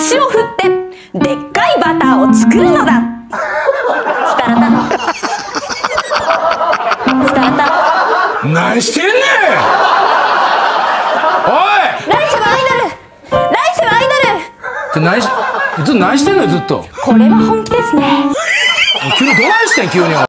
牛を振ってでっかいバターを作るのだ。スタラタ。スタラタ。何してんねん！おい！来週はアイドル。来週はアイドル。って何しずっと何してんのよずっと。これは本気ですね。急にどないしてん急に。